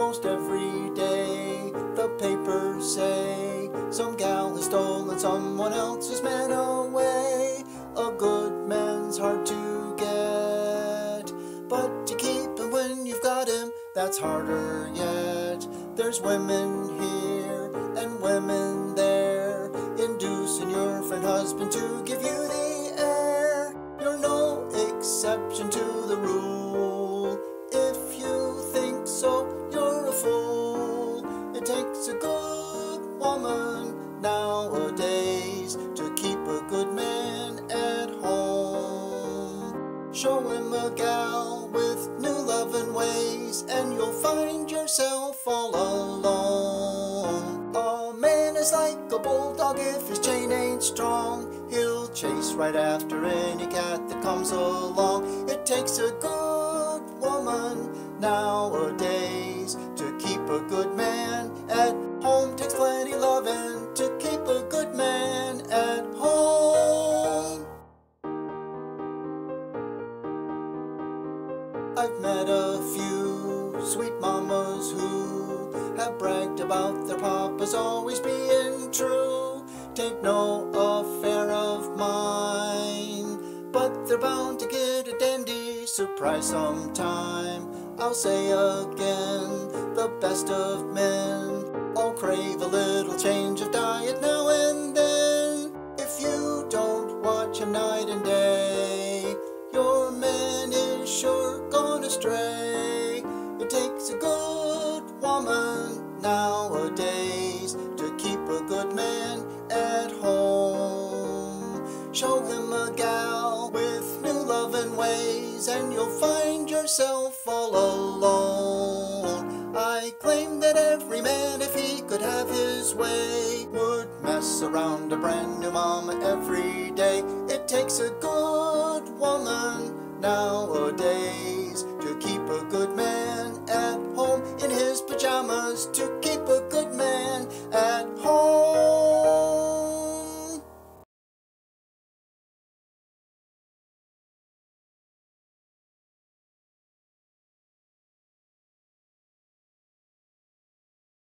most every day. The papers say some gal has stolen someone else's man away. A good man's hard to get, but to keep him when you've got him, that's harder yet. There's women here and women there, inducing your friend husband to give you the air. You're no exception to gal with new loving ways, and you'll find yourself all alone. A man is like a bulldog if his chain ain't strong. He'll chase right after any cat that comes along. It takes a good woman nowadays to keep a good man at home. Takes plenty loving to I've met a few sweet mamas who have bragged about their papas always being true. Take no affair of mine, but they're bound to get a dandy surprise sometime. I'll say again, the best of men all crave a little change of diet now and then. If you don't watch him night and day, It takes a good woman nowadays to keep a good man at home. Show him a gal with new loving ways, and you'll find yourself all alone. I claim that every man, if he could have his way, would mess around a brand new mama every day. It takes a good woman nowadays keep a good man at home in his pajamas to